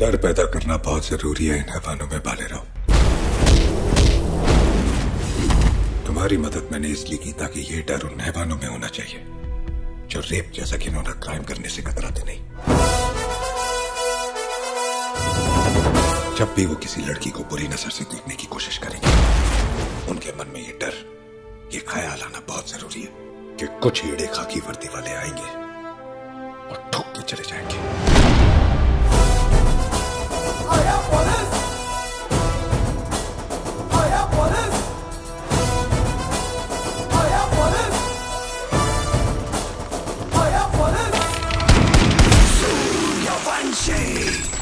डर पैदा करना बहुत ज़रूरी है, इन हैवानों में पाले रहो। तुम्हारी मदद मैंने इसलिए की ताकि ये डर उन हैवानों में होना चाहिए, जो रेप जैसा कि इन्होंने क्राइम करने से कतराते नहीं। जब भी वो किसी लड़की को बुरी नज़र से देखने की कोशिश करेंगे, उनके मन में ये डर, ये ख्याल आना बहुत ज़रूरी है कि कुछ हीड़े खाकी वर्दी वाले आएँगे और ठोक के चले जाएँगे। Hey.